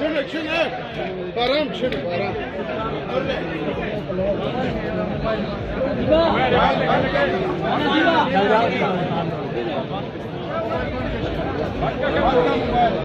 Çene çene. Param çene param.